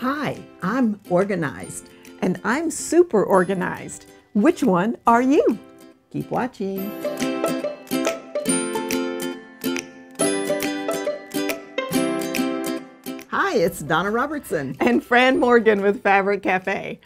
Hi, I'm organized. And I'm super organized. Which one are you? Keep watching. Hi, it's Donna Robertson. And Fran Morgan with Fabric Cafe.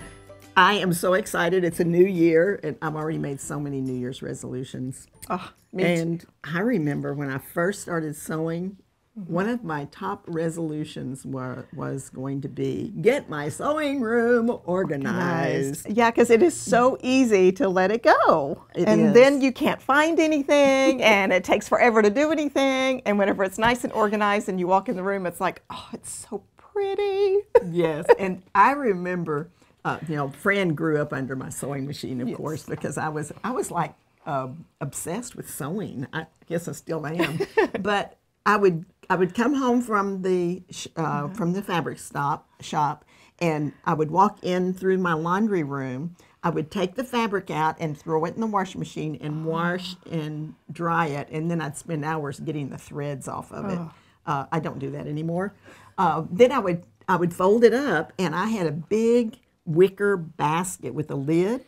I am so excited. It's a new year, and I've already made so many New Year's resolutions. Oh, me and too. I remember when I first started sewing, one of my top resolutions were, was going to be get my sewing room organized. Yeah, because it is so easy to let it go. It and is. then you can't find anything and it takes forever to do anything. And whenever it's nice and organized and you walk in the room, it's like, oh, it's so pretty. yes, and I remember, uh, you know, Fran grew up under my sewing machine, of Yes. course, because I was I was like um obsessed with sewing. I guess I still am, but I would I would come home from the uh, from the fabric stop shop, and I would walk in through my laundry room. I would take the fabric out and throw it in the washing machine and wash and dry it, and then I'd spend hours getting the threads off of it. Uh, I don't do that anymore. Uh, then I would I would fold it up, and I had a big wicker basket with a lid,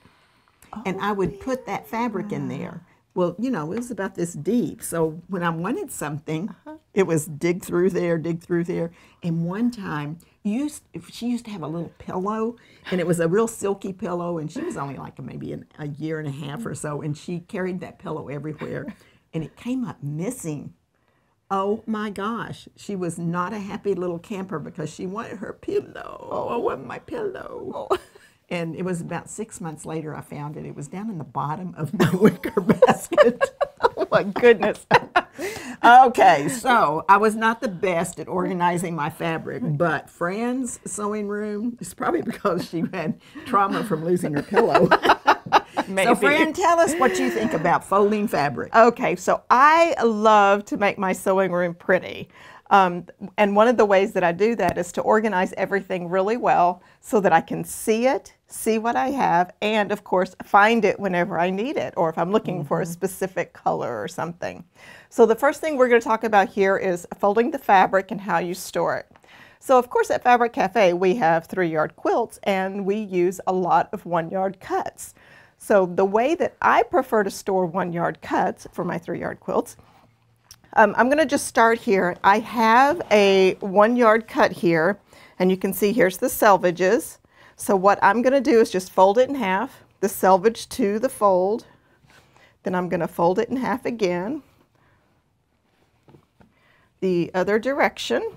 and I would put that fabric in there. Well, you know, it was about this deep. So when I wanted something, uh-huh. it was dig through there, dig through there. And one time, used she used to have a little pillow, and it was a real silky pillow, and she was only like maybe an, a year and a half or so, and she carried that pillow everywhere, and it came up missing. Oh my gosh, she was not a happy little camper because she wanted her pillow. Oh, I want my pillow. Oh. And it was about six months later I found it. It was down in the bottom of my wicker basket. oh my goodness. okay, so I was not the best at organizing my fabric, but Fran's sewing room is probably because she had trauma from losing her pillow. Maybe. so, Fran, tell us what you think about folding fabric. Okay, so I love to make my sewing room pretty. Um, and one of the ways that I do that is to organize everything really well so that I can see it, see what I have, and of course, find it whenever I need it or if I'm looking for a specific color or something. So, the first thing we're going to talk about here is folding the fabric and how you store it. So, of course, at Fabric Cafe, we have three yard quilts and we use a lot of one yard cuts. So, the way that I prefer to store one yard cuts for my three yard quilts um, I'm going to just start here. I have a one yard cut here, and you can see here's the selvages. So what I'm going to do is just fold it in half, the selvage to the fold. Then I'm going to fold it in half again. The other direction.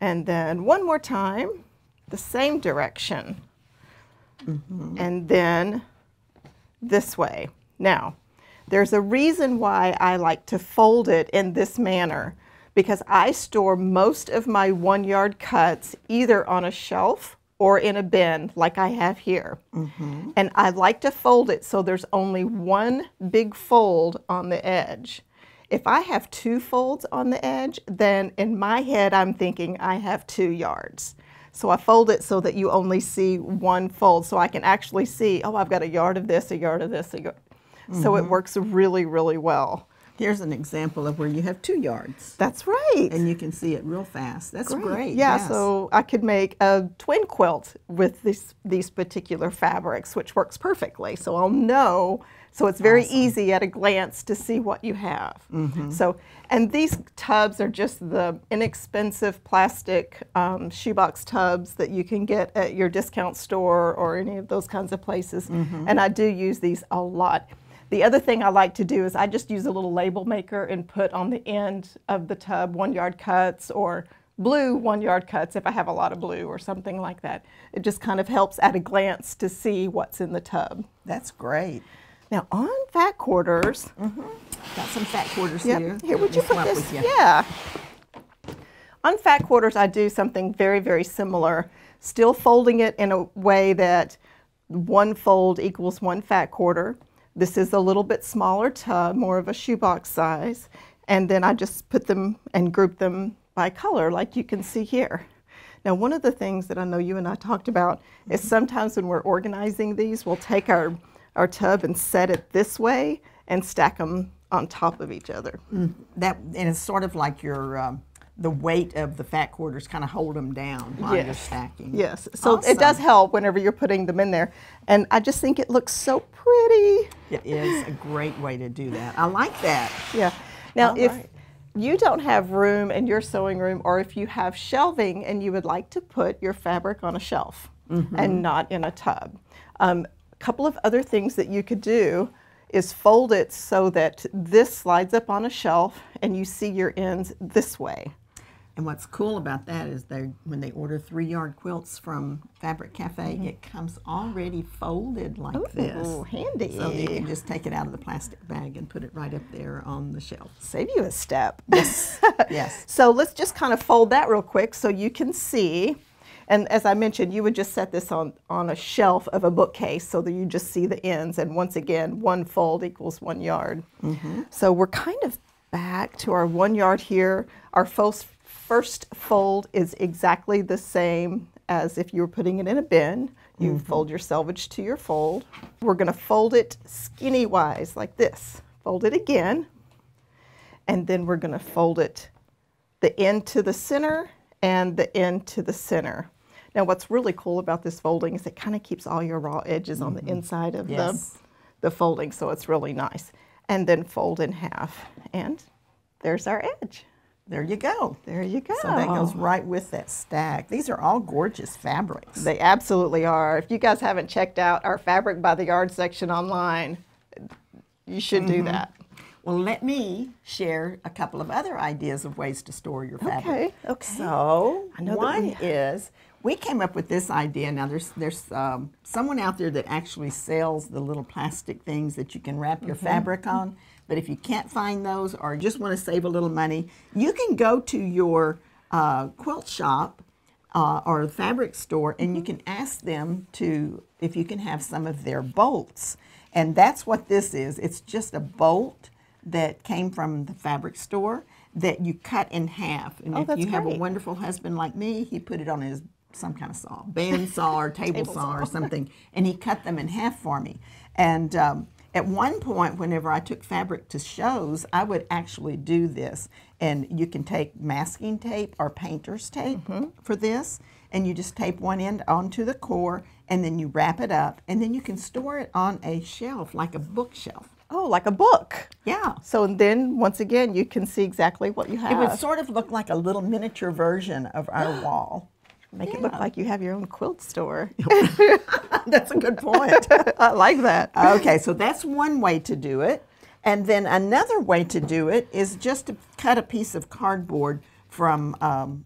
And then one more time, the same direction. Mm-hmm. And then this way. Now, there's a reason why I like to fold it in this manner because I store most of my one yard cuts either on a shelf or in a bin like I have here. Mm-hmm. And I like to fold it so there's only one big fold on the edge. If I have two folds on the edge, then in my head I'm thinking I have two yards. So I fold it so that you only see one fold so I can actually see, oh, I've got a yard of this, a yard of this, a yard. So it mm-hmm. works really, really well. Here's an example of where you have two yards. That's right. And you can see it real fast. That's great. Yeah, yes. so I could make a twin quilt with this, these particular fabrics, which works perfectly. So I'll know. So it's very easy at a glance to see what you have. Mm-hmm. So, and these tubs are just the inexpensive plastic um, shoebox tubs that you can get at your discount store or any of those kinds of places. Mm-hmm. And I do use these a lot. The other thing I like to do is I just use a little label maker and put on the end of the tub one yard cuts or blue one yard cuts if I have a lot of blue or something like that. It just kind of helps at a glance to see what's in the tub. That's great. Now on fat quarters, mm-hmm. Got some fat quarters Yep. here. Here, would you put this? you. Yeah. On fat quarters, I do something very, very similar. Still folding it in a way that one fold equals one fat quarter. This is a little bit smaller tub, more of a shoebox size. And then I just put them and group them by color, like you can see here. Now, one of the things that I know you and I talked about is sometimes when we're organizing these, we'll take our, our tub and set it this way and stack them on top of each other. That and it's sort of like your um, the weight of the fat quarters kind of hold them down while you're Yes. stacking. Yes. So it does help whenever you're putting them in there. And I just think it looks so pretty. It is a great way to do that. I like that. Yeah. Now, All if right. you don't have room in your sewing room, or if you have shelving and you would like to put your fabric on a shelf Mm-hmm. and not in a tub, um, a couple of other things that you could do is fold it so that this slides up on a shelf and you see your ends this way. And what's cool about that is they when they order three yard quilts from Fabric Cafe, it comes already folded like this. Mm-hmm. Handy. So you can just take it out of the plastic bag and put it right up there on the shelf. Save you a step. Yes. yes. So let's just kind of fold that real quick so you can see. And as I mentioned, you would just set this on, on a shelf of a bookcase so that you just see the ends. And once again, one fold equals one yard. So we're kind of back to our one yard here. Our first, first fold is exactly the same as if you were putting it in a bin. You mm-hmm. fold your selvage to your fold. We're going to fold it skinny wise like this. Fold it again and then we're going to fold it the end to the center and the end to the center. Now, what's really cool about this folding is it kind of keeps all your raw edges on the mm-hmm. inside of Yes. the, the folding, so it's really nice. And then fold in half, and there's our edge. There you go. There you go. So that goes right with that stack. These are all gorgeous fabrics. They absolutely are. If you guys haven't checked out our Fabric by the Yard section online, you should do mm-hmm. that. Well, let me share a couple of other ideas of ways to store your fabric. Okay, okay. So I know one is we came up with this idea. Now there's there's um, someone out there that actually sells the little plastic things that you can wrap your Mm-hmm. fabric on. But if you can't find those or just want to save a little money, you can go to your uh, quilt shop uh, or fabric store and you Mm-hmm. can ask them to if you can have some of their bolts. And that's what this is. It's just a bolt that came from the fabric store that you cut in half. And Oh, if you have a wonderful husband like me, he put it on his some kind of saw, band saw or table, saw, or something, and he cut them in half for me. And um, at one point, whenever I took fabric to shows, I would actually do this. And you can take masking tape or painter's tape Mm-hmm. for this, and you just tape one end onto the core, and then you wrap it up, and then you can store it on a shelf, like a bookshelf. Oh, like a book. Yeah. So then, once again, you can see exactly what you have. It would sort of look like a little miniature version of our wall. Make it look like you have your own quilt store. That's a good point. I like that. okay, so that's one way to do it. And then another way to do it is just to cut a piece of cardboard from um,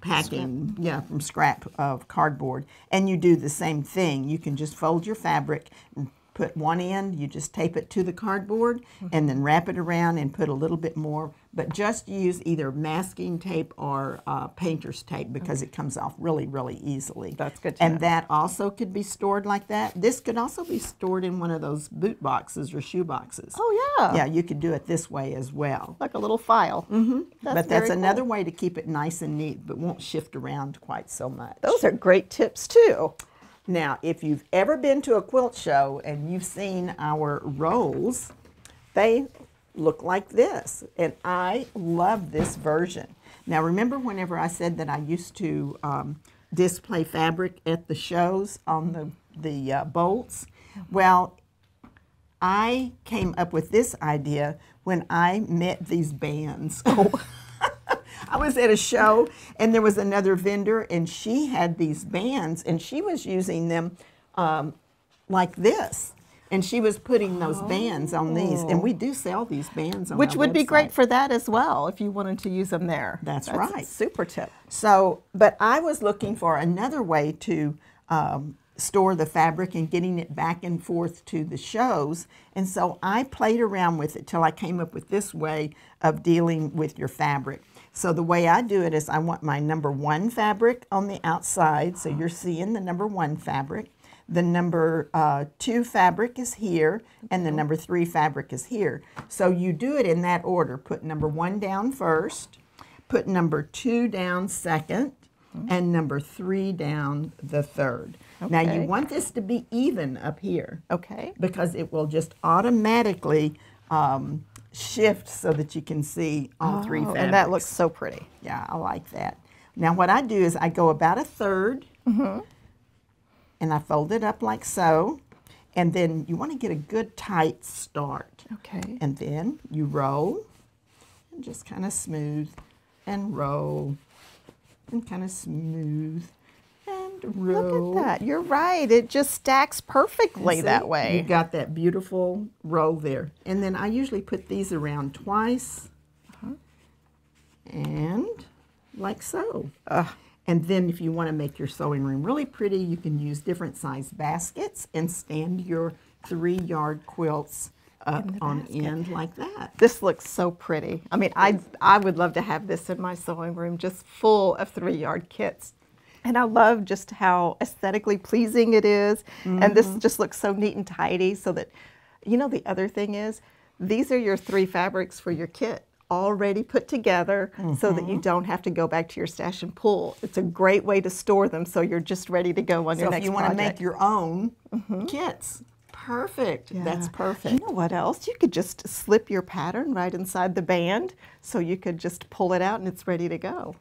packing, yeah, from scrap of cardboard, and you do the same thing. You can just fold your fabric, and put one end, you just tape it to the cardboard, and then wrap it around and put a little bit more, but just use either masking tape or uh, painter's tape because it comes off really, really easily. That's good to And know. that also could be stored like that. This could also be stored in one of those boot boxes or shoe boxes. Oh, yeah. Yeah, you could do it this way as well. Like a little file. Mm-hmm. That's but that's very another cool. way to keep it nice and neat, but won't shift around quite so much. Those are great tips, too. Now, if you've ever been to a quilt show and you've seen our rolls, they look like this. And I love this version. Now, remember whenever I said that I used to um, display fabric at the shows on the, the uh, bolts? Well, I came up with this idea when I met these bands. I was at a show and there was another vendor and she had these bands and she was using them um, like this. And she was putting those bands on these. And we do sell these bands on Which would be great for that as well if you wanted to use them there. That's a right. super tip. So, but I was looking for another way to um, store the fabric and getting it back and forth to the shows. And so I played around with it till I came up with this way of dealing with your fabric. So the way I do it is I want my number one fabric on the outside. So you're seeing the number one fabric. The number uh, two fabric is here, and the number three fabric is here. So you do it in that order. Put number one down first, put number two down second, and number three down the third. Now you want this to be even up here Okay. because it will just automatically um, shift so that you can see all three Oh, fabrics. and that looks so pretty. Yeah, I like that. Now what I do is I go about a 3rd Mm-hmm. And I fold it up like so, and then you want to get a good tight start. Okay. And then you roll and just kind of smooth and roll and kind of smooth and roll. Look at that. You're right. It just stacks perfectly See? that way. You got that beautiful roll there. And then I usually put these around twice. Uh-huh. And like so. And then if you want to make your sewing room really pretty, you can use different size baskets and stand your three yard quilts uh, up on end like that. This looks so pretty. I mean, I I would love to have this in my sewing room, just full of three yard kits. And I love just how aesthetically pleasing it is. And this mm-hmm. just looks so neat and tidy. So that, you know, the other thing is, these are your three fabrics for your kit already put together so that you mm-hmm. don't have to go back to your stash and pull. It's a great way to store them so you're just ready to go on So your if you want to make your own mm-hmm. kits, perfect. That's perfect. You know what else? You could just slip your pattern right inside the band, so you could just pull it out and it's ready to go.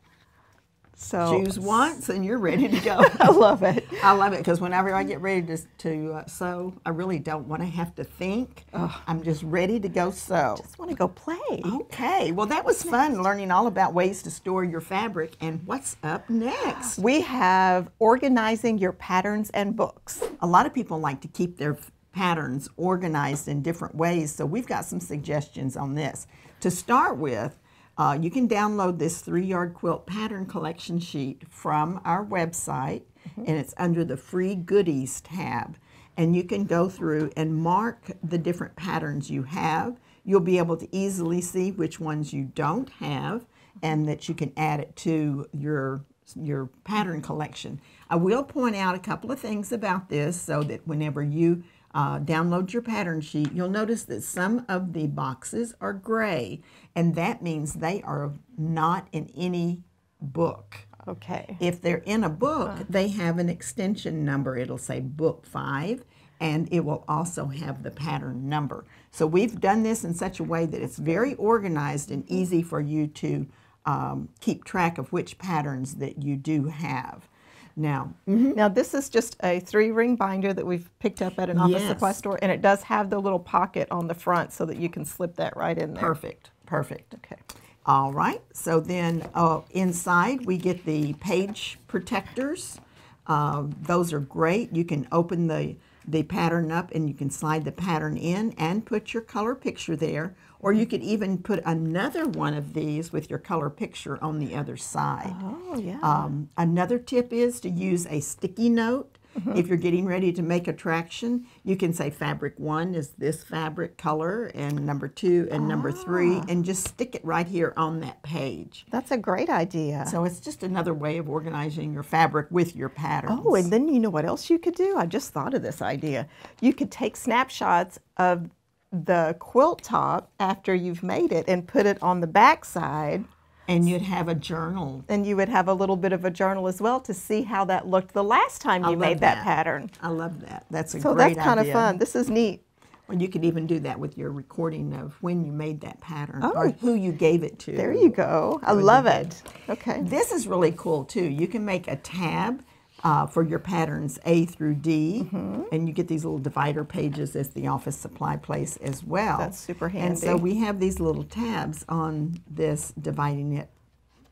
So Choose once and you're ready to go. I love it. I love it because whenever I get ready to, to uh, sew, I really don't want to have to think. I'm just ready to go sew. I Just want to go play. Okay, well, that was fun learning all about ways to store your fabric. And what's up next? We have organizing your patterns and books. A lot of people like to keep their patterns organized in different ways, so we've got some suggestions on this. To start with, uh, you can download this three yard quilt pattern collection sheet from our website, and it's under the free goodies tab. And you can go through and mark the different patterns you have. You'll be able to easily see which ones you don't have, and that you can add it to your your pattern collection. I will point out a couple of things about this so that whenever you uh, download your pattern sheet, you'll notice that some of the boxes are gray, and that means they are not in any book. Okay. If they're in a book, they have an extension number. It'll say book five, and it will also have the pattern number. So we've done this in such a way that it's very organized and easy for you to um, keep track of which patterns that you do have. Now, Now this is just a three ring binder that we've picked up at an office Yes. supply store, and it does have the little pocket on the front so that you can slip that right in there. perfect, perfect. Okay. All right, so then uh, inside we get the page protectors. Uh, those are great. You can open the, the pattern up and you can slide the pattern in and put your color picture there. Or you could even put another one of these with your color picture on the other side. Oh yeah. Um, another tip is to use a sticky note. Mm-hmm. If you're getting ready to make a traction, you can say fabric one is this fabric color, and number two and number three, ah. and just stick it right here on that page. That's a great idea. So it's just another way of organizing your fabric with your patterns. Oh, and then you know what else you could do? I just thought of this idea. You could take snapshots of the quilt top after you've made it and put it on the back side, and you'd have a journal. and you would have a little bit of a journal as well to see how that looked the last time you made that, that. pattern. I love that. That's a So great that's kind of fun. This is neat. Well, you could even do that with your recording of when you made that pattern Oh. or who you gave it to. There you go. I love it. Okay. This is really cool too. You can make a tab uh, for your patterns A through D, Mm-hmm. and you get these little divider pages as the office supply place as well. That's super handy. And so we have these little tabs on this, dividing it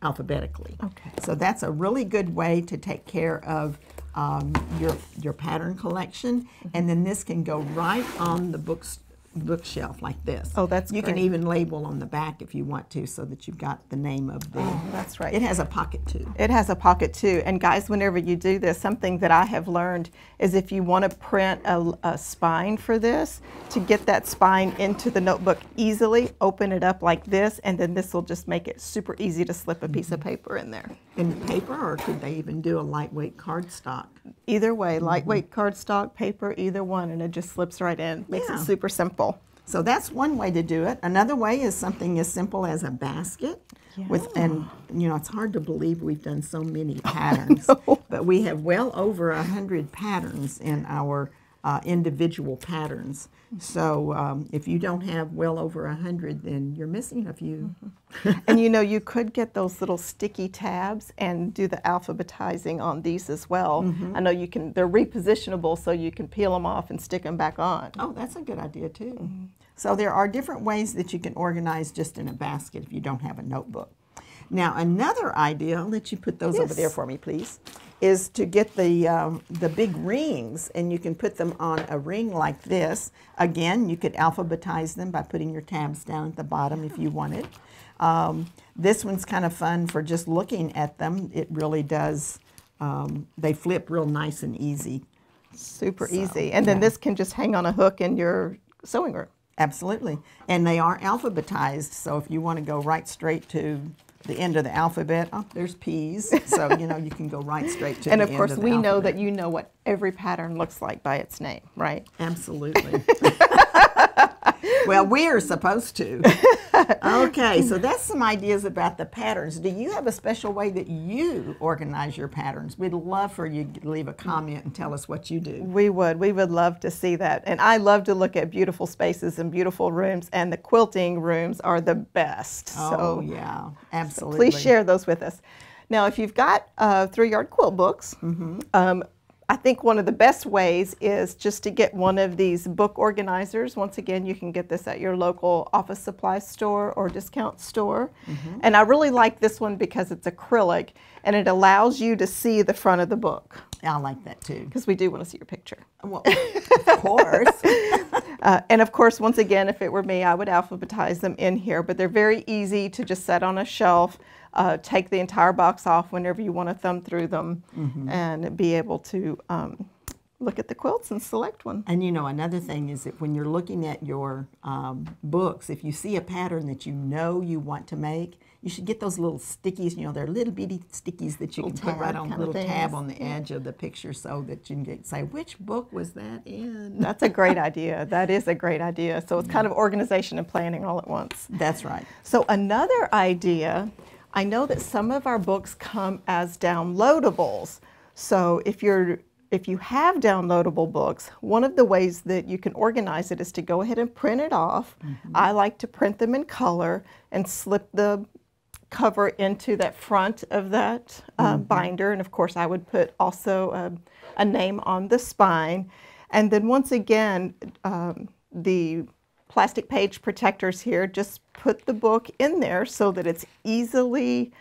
alphabetically. Okay. So that's a really good way to take care of um, your your pattern collection, Mm-hmm. and then this can go right on the books bookshelf like this. Oh, that's You can even label on the back if you want to, so that you've got the name of the. Oh, that's right. It has a pocket too. It has a pocket too. And guys, whenever you do this, something that I have learned is if you want to print a, a spine for this, to get that spine into the notebook easily, open it up like this, and then this will just make it super easy to slip a piece of mm-hmm. paper in there. In paper, or could they even do a lightweight cardstock? Either way, mm-hmm. lightweight cardstock, paper, either one, and it just slips right in. Makes Yeah. it super simple. So that's one way to do it. Another way is something as simple as a basket. Yeah. With and you know it's hard to believe we've done so many patterns, but we have well over a hundred patterns in our uh, individual patterns. So um, if you don't have well over a hundred, then you're missing a few. and you know, you could get those little sticky tabs and do the alphabetizing on these as well. I know you can, they're repositionable so you can peel them off and stick them back on. Oh, that's a good idea too. So there are different ways that you can organize just in a basket if you don't have a notebook. Now another idea, I'll let you put those over there for me, please, is to get the um, the big rings and you can put them on a ring like this. Again, you could alphabetize them by putting your tabs down at the bottom if you wanted. Um, this one's kind of fun for just looking at them. It really does. Um, they flip real nice and easy. Super easy. And then this can just hang on a hook in your sewing room. Absolutely. And they are alphabetized, so if you want to go right straight to the end of the alphabet, oh, there's P's. So, you know, you can go right straight to And of course, of we know that you know what every pattern looks like by its name, right? Absolutely. well, we are supposed to. Okay, so that's some ideas about the patterns. Do you have a special way that you organize your patterns? We'd love for you to leave a comment and tell us what you do. We would. We would love to see that. And I love to look at beautiful spaces and beautiful rooms, and the quilting rooms are the best. Oh, so yeah, absolutely. please share those with us. Now, if you've got uh, three yard quilt books, Mm-hmm. um, I think one of the best ways is just to get one of these book organizers. Once again, you can get this at your local office supply store or discount store. Mm-hmm. And I really like this one because it's acrylic and it allows you to see the front of the book I like that too. because we do want to see your picture. Well, of course. Uh, and of course, once again, if it were me, I would alphabetize them in here, but they're very easy to just set on a shelf, uh, take the entire box off whenever you want to thumb through them, and be able to um, look at the quilts and select one. And you know, another thing is that when you're looking at your um, books, if you see a pattern that you know you want to make, you should get those little stickies. You know, they're little bitty stickies that you Little can put right on kinda little tab on the edge of the picture so that you can get, say, which book was that in? That's a great idea. That is a great idea. So it's kind of organization and planning all at once. That's right. So another idea, I know that some of our books come as downloadables. So if you're if you have downloadable books, one of the ways that you can organize it is to go ahead and print it off. I like to print them in color and slip the cover into that front of that uh, binder. And of course, I would put also a, a name on the spine. And then once again, um, the plastic page protectors here just put the book in there so that it's easily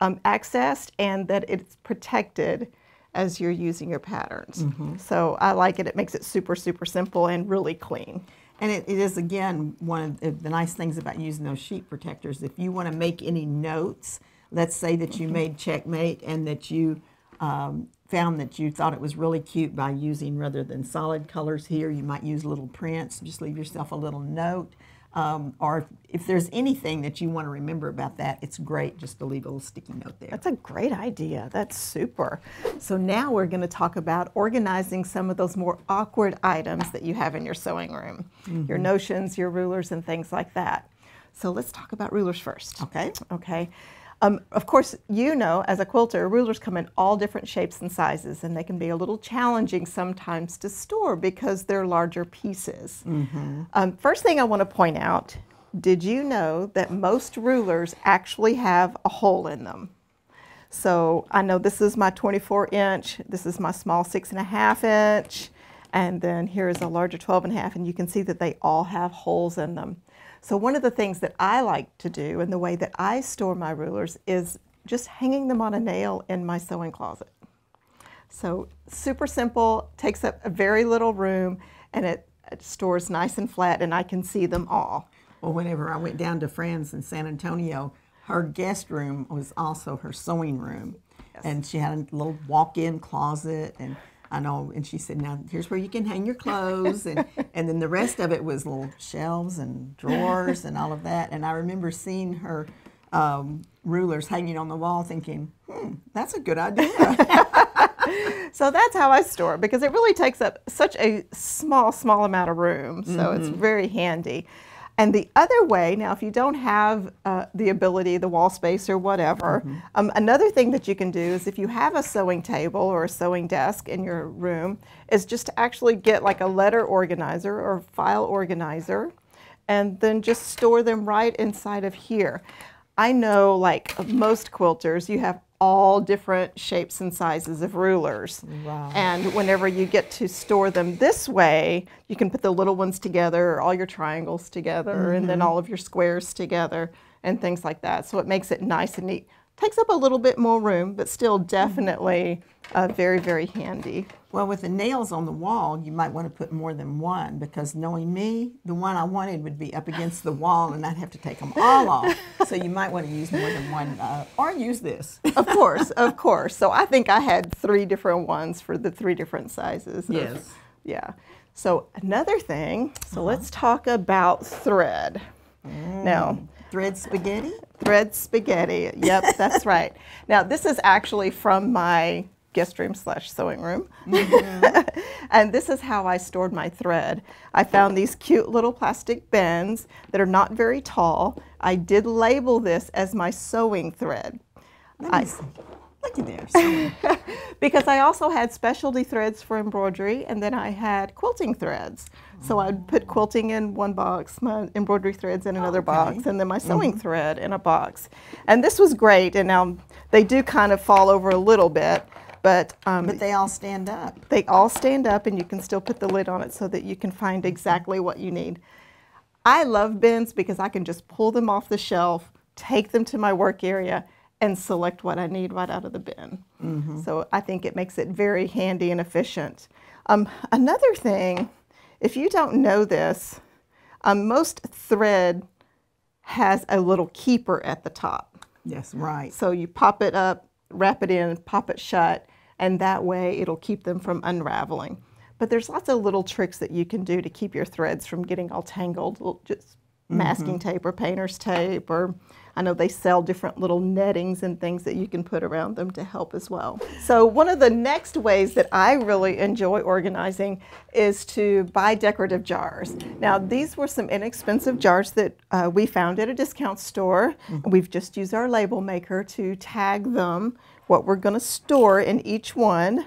um, accessed and that it's protected as you're using your patterns. So I like it. It makes it super, super simple and really clean. And it, it is, again, one of the, the nice things about using those sheet protectors. If you want to make any notes, let's say that you made checkmate and that you um, found that you thought it was really cute by using, rather than solid colors here, you might use little prints. Just leave yourself a little note. Um, or if, if there's anything that you want to remember about that, it's great just to leave a little sticky note there. That's a great idea. That's super. So now we're going to talk about organizing some of those more awkward items that you have in your sewing room, your notions, your rulers, and things like that. So let's talk about rulers first. Okay? Okay. Um, of course, you know, as a quilter, rulers come in all different shapes and sizes, and they can be a little challenging sometimes to store because they're larger pieces. Um, first thing I want to point out did you know that most rulers actually have a hole in them? So I know this is my 24 inch, this is my small six and a half inch, and then here is a larger 12 and a half, and you can see that they all have holes in them. So one of the things that I like to do and the way that I store my rulers is just hanging them on a nail in my sewing closet. So super simple, takes up a very little room, and it, it stores nice and flat, and I can see them all. Well, whenever I went down to Fran's in San Antonio, her guest room was also her sewing room. And she had a little walk in closet. And I know, and she said, Now here's where you can hang your clothes. And, and then the rest of it was little shelves and drawers and all of that. And I remember seeing her um, rulers hanging on the wall thinking, hmm, that's a good idea. So that's how I store it because it really takes up such a small, small amount of room. So it's very handy. And the other way, now, if you don't have uh, the ability, the wall space or whatever, Mm-hmm. um, another thing that you can do is if you have a sewing table or a sewing desk in your room, is just to actually get like a letter organizer or file organizer and then just store them right inside of here. I know, like most quilters, you have all different shapes and sizes of rulers. Right. And whenever you get to store them this way, you can put the little ones together, all your triangles together, and then mm-hmm. all of your squares together, and things like that. So it makes it nice and neat. Takes up a little bit more room, but still definitely uh, very, very handy. Well, with the nails on the wall, you might want to put more than one because knowing me, the one I wanted would be up against the wall and I'd have to take them all off. So you might want to use more than one uh, or use this. Of course, of course. So I think I had three different ones for the three different sizes. of- Yes. yeah. So another thing, so let's talk about thread. Now, Thread spaghetti? thread spaghetti. Yep, that's right. Now, this is actually from my guest room slash sewing room. Mm-hmm. and this is how I stored my thread. I found these cute little plastic bins that are not very tall. I did label this as my sewing thread. I, Look at there. Because I also had specialty threads for embroidery and then I had quilting threads. So I'd put quilting in one box, my embroidery threads in another Okay. box, and then my sewing thread in a box. And this was great. And now they do kind of fall over a little bit, but, um, but they all stand up. they all stand up and you can still put the lid on it so that you can find exactly what you need. I love bins because I can just pull them off the shelf, take them to my work area, and select what I need right out of the bin. So I think it makes it very handy and efficient. Um, another thing, if you don't know this, um, most thread has a little keeper at the top. Yes, right. So you pop it up, wrap it in, pop it shut, and that way it'll keep them from unraveling. But there's lots of little tricks that you can do to keep your threads from getting all tangled. Just masking tape or painter's tape, or I know they sell different little nettings and things that you can put around them to help as well. So one of the next ways that I really enjoy organizing is to buy decorative jars. Now these were some inexpensive jars that uh, we found at a discount store. We've just used our label maker to tag them what we're going to store in each one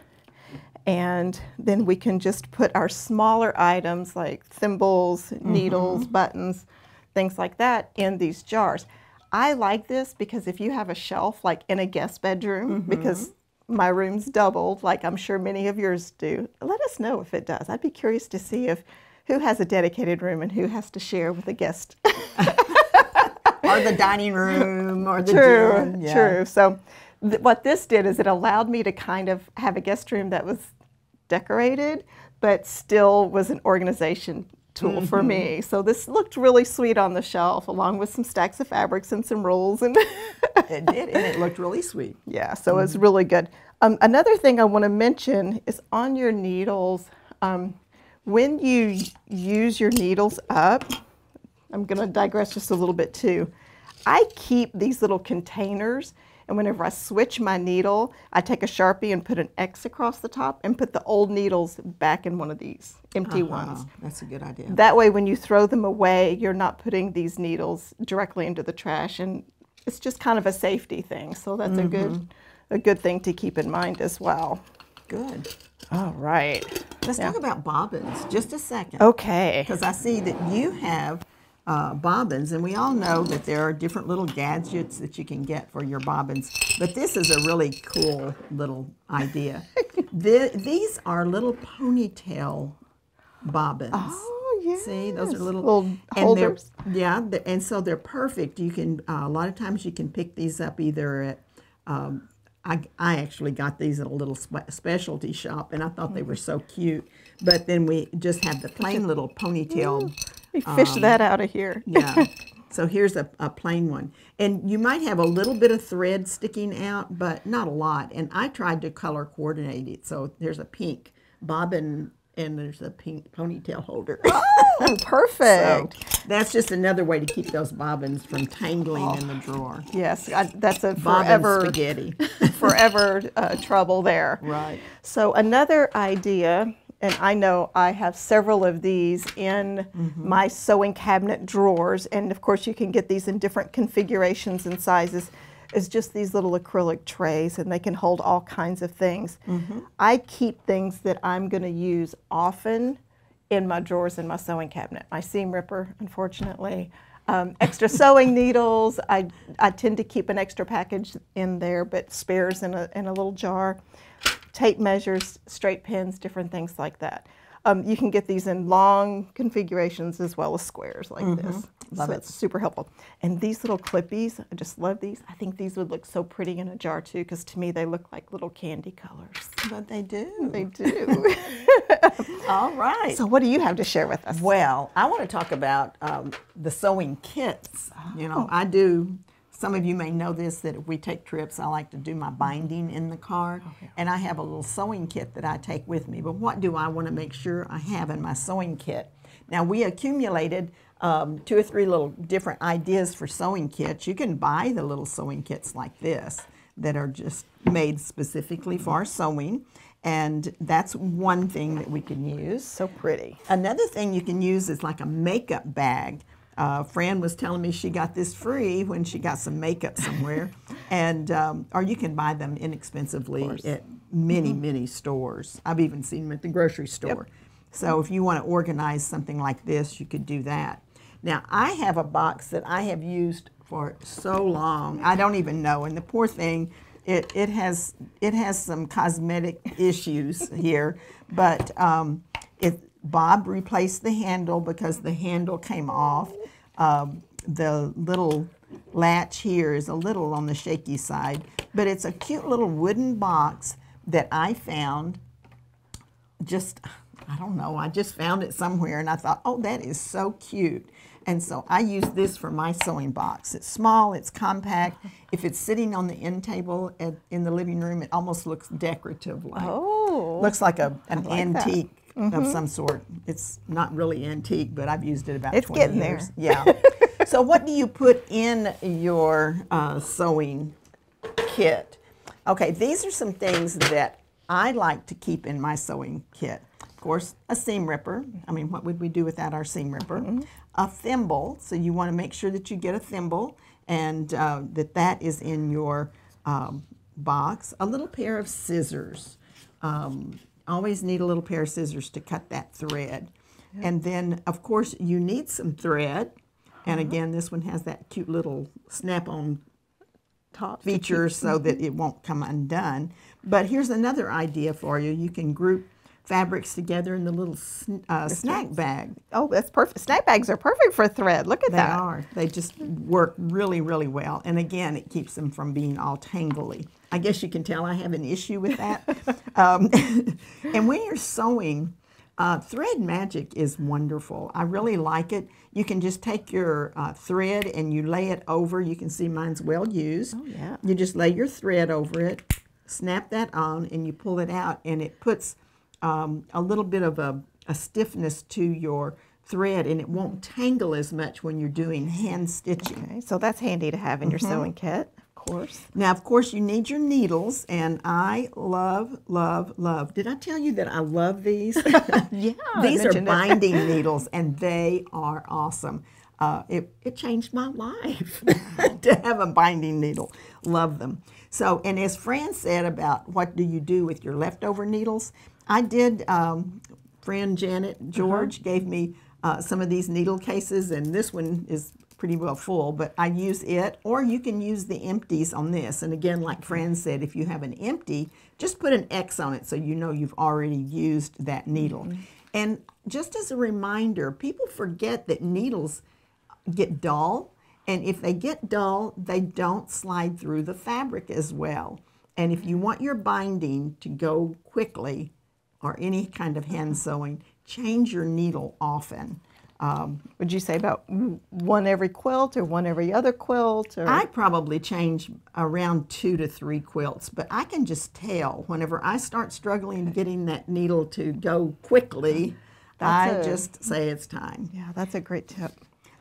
and then we can just put our smaller items like thimbles, needles, buttons, things like that in these jars. I like this because if you have a shelf like in a guest bedroom, mm-hmm. because my room's doubled, like I'm sure many of yours do, let us know if it does. I'd be curious to see if who has a dedicated room and who has to share with a guest. or the dining room or the true, den. Yeah. true. So, th- what this did is it allowed me to kind of have a guest room that was decorated, but still was an organization tool for Mm-hmm. me. So this looked really sweet on the shelf, along with some stacks of fabrics and some rolls and. It did, and it looked really sweet. Yeah, so it's really good. Um, another thing I want to mention is on your needles, um, when you use your needles up, I'm going to digress just a little bit too. I keep these little containers, and whenever I switch my needle, I take a Sharpie and put an X across the top and put the old needles back in one of these empty uh-huh. ones. Oh, that's a good idea. That way, when you throw them away, you're not putting these needles directly into the trash, and it's just kind of a safety thing. So that's a good, mm-hmm. a good thing to keep in mind as well. Good. All right. Let's talk about bobbins just a second. Okay. Because I see that you have uh, bobbins, and we all know that there are different little gadgets that you can get for your bobbins. But this is a really cool little idea. the, these are little ponytail bobbins. Oh yeah. See, those are little, Little and they're- holders. Yeah, and so they're perfect. You can uh, a lot of times you can pick these up either at. Um, I, I actually got these at a little spe- specialty shop, and I thought they were so cute. But then we just have the plain little ponytail. We fish Um, that out of here. Yeah. So here's a, a plain one. And you might have a little bit of thread sticking out, but not a lot. And I tried to color coordinate it. So there's a pink bobbin and there's a pink ponytail holder. Oh, perfect. So that's just another way to keep those bobbins from tangling in the drawer. Yes, I, that's a Bobbin forever, spaghetti. forever uh, trouble there. Right. So another idea and I know I have several of these in Mm-hmm. my sewing cabinet drawers. And of course, you can get these in different configurations and sizes. It's just these little acrylic trays, and they can hold all kinds of things. Mm-hmm. I keep things that I'm going to use often in my drawers in my sewing cabinet. My seam ripper, unfortunately. Um, extra sewing needles. I, I tend to keep an extra package in there, but spares in a, in a little jar. Tape measures, straight pins, different things like that. Um, you can get these in long configurations as well as squares like this. Mm-hmm. Love so it. it's super helpful. And these little clippies, I just love these. I think these would look so pretty in a jar too, because to me they look like little candy colors. But they do. They do. All right. so what do you have to share with us? Well, I want to talk about um, the sewing kits. You know, I do. Some of you may know this that if we take trips, I like to do my binding in the car, and I have a little sewing kit that I take with me. But what do I want to make sure I have in my sewing kit? Now we accumulated um, two or three little different ideas for sewing kits. You can buy the little sewing kits like this that are just made specifically for sewing, and that's one thing that we can use. So pretty. Another thing you can use is like a makeup bag. Uh, Fran was telling me she got this free when she got some makeup somewhere, and um, or you can buy them inexpensively at many many stores. I've even seen them at the grocery store. So if you want to organize something like this, you could do that. Now I have a box that I have used for so long I don't even know, and the poor thing. It, it has it has some cosmetic issues here, but um, it Bob replaced the handle because the handle came off. Um, the little latch here is a little on the shaky side, but it's a cute little wooden box that I found just, I don't know, I just found it somewhere and I thought, oh, that is so cute. And so I use this for my sewing box. It's small, it's compact. If it's sitting on the end table at, in the living room, it almost looks decorative. Like, Oh. looks like a, an like that. antique of some sort. It's not really antique, but I've used it about It's 20 getting there. years. Yeah. so what do you put in your uh, sewing kit? Okay, these are some things that I like to keep in my sewing kit. Of course, a seam ripper. I mean, what would we do without our seam ripper? A thimble. So you want to make sure that you get a thimble and uh, that that is in your um, box. A little pair of scissors. Um, always need a little pair of scissors to cut that thread. And then, of course, you need some thread. And again, this one has that cute little snap-on Top. feature so that it won't come undone. But here's another idea for you. You can group fabrics together in the little sn- uh, snack bag. Oh, that's perfect. Snack bags are perfect for thread. Look at They that. are. They just work really, really well. And again, it keeps them from being all tangly. I guess you can tell I have an issue with that. um, and when you're sewing, uh, thread magic is wonderful. I really like it. You can just take your uh, thread and you lay it over. You can see mine's well used. Oh, yeah. You just lay your thread over it, snap that on, and you pull it out, and it puts um, a little bit of a, a stiffness to your thread, and it won't tangle as much when you're doing hand stitching. Okay, so that's handy to have in your Mm-hmm. sewing kit, course. Now, of course, you need your needles, and I love, love, love. Did I tell you that I love these? Yeah, these are binding needles, and they are awesome. Uh, it, it changed my life to have a binding needle. Love them. So, and as Fran said about what do you do with your leftover needles, I did. Um, friend Janet George gave me uh, some of these needle cases, and this one is pretty well full, but I use it, or you can use the empties on this. And again, like Fran said, if you have an empty, just put an X on it so you know you've already used that needle. Mm-hmm. And just as a reminder, people forget that needles get dull, and if they get dull, they don't slide through the fabric as well. And if you mm-hmm. want your binding to go quickly, or any kind of hand sewing, change your needle often. Um, Would you say about one every quilt or one every other quilt? Or I probably change around two to three quilts, but I can just tell whenever I start struggling getting that needle to go quickly, I That's a- just say it's time. yeah, that's a great tip.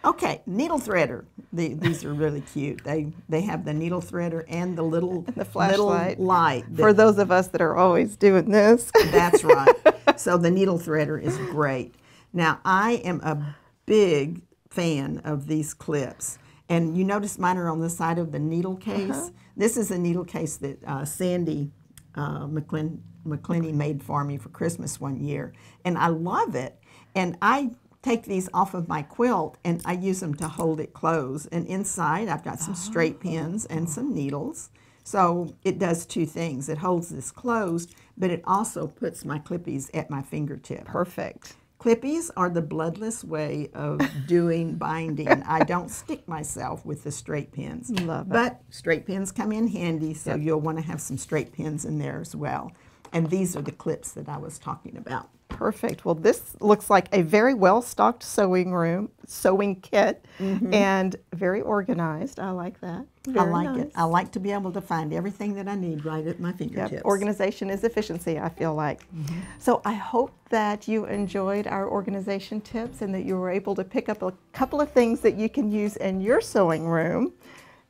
Okay, needle threader. The, these are really cute. They they have the needle threader and the little The flashlight. little light. that- For those of us that are always doing this. That's right. so the needle threader is great. Now I am a big fan of these clips. And you notice mine are on the side of the needle case. This is a needle case that uh, Sandy uh, McClinney made for me for Christmas one year. And I love it. And I take these off of my quilt and I use them to hold it closed. And inside I've got some straight pins and some needles. So it does two things. It holds this closed, but it also puts my clippies at my fingertip. Perfect. Clippies are the bloodless way of doing binding. I don't stick myself with the straight pins. Love it. But straight pins come in handy, so you'll want to have some straight pins in there as well. And these are the clips that I was talking about. Perfect. Well, this looks like a very well stocked sewing room, sewing kit, mm-hmm. and very organized. I like that. I Very like it. I like to be able to find everything that I need right at my Yep. fingertips. Organization is efficiency, I feel like. Mm-hmm. So I hope that you enjoyed our organization tips and that you were able to pick up a couple of things that you can use in your sewing room.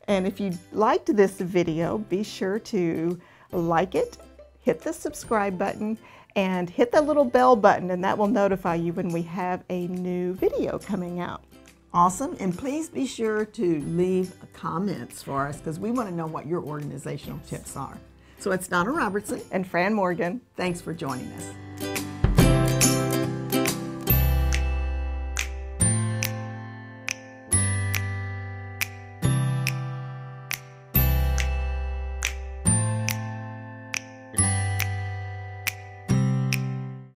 And if you liked this video, be sure to like it, hit the subscribe button, and hit the little bell button, and that will notify you when we have a new video coming out. Awesome. And please be sure to leave comments for us because we want to know what your organizational tips are. So it's Donna Robertson. And Fran Morgan. Thanks for joining us.